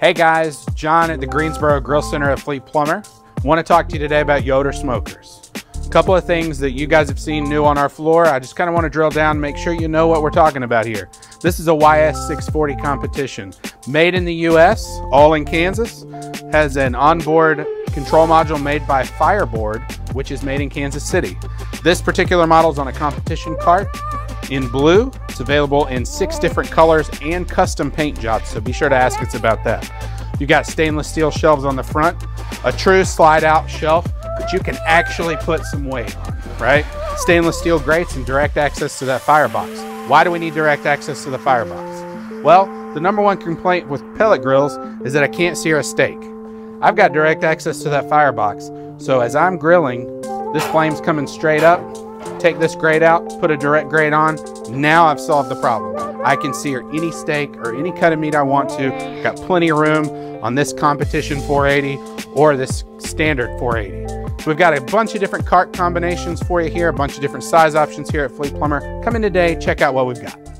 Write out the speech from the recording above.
Hey guys, John at the Greensboro Grill Center at Fleet Plummer. Want to talk to you today about Yoder smokers. A couple of things that you guys have seen new on our floor. I just kind of want to drill down, make sure you know what we're talking about here. This is a YS640 competition. Made in the US, all in Kansas. Has an onboard control module made by Fireboard, which is made in Kansas City. This particular model is on a competition cart in blue. It's available in six different colors and custom paint jobs, so be sure to ask us about that. You got stainless steel shelves on the front, a true slide out shelf that you can actually put some weight on, right? Stainless steel grates and direct access to that firebox. Why do we need direct access to the firebox? Well, the number one complaint with pellet grills is that I can't sear a steak. I've got direct access to that firebox, so as I'm grilling, this flame's coming straight up, take this grate out, put a direct grate on, now I've solved the problem. I can sear any steak or any cut of meat I want to. Got plenty of room on this competition 480 or this standard 480. So we've got a bunch of different cart combinations for you here, a bunch of different size options here at Fleet Plummer. Come in today, check out what we've got.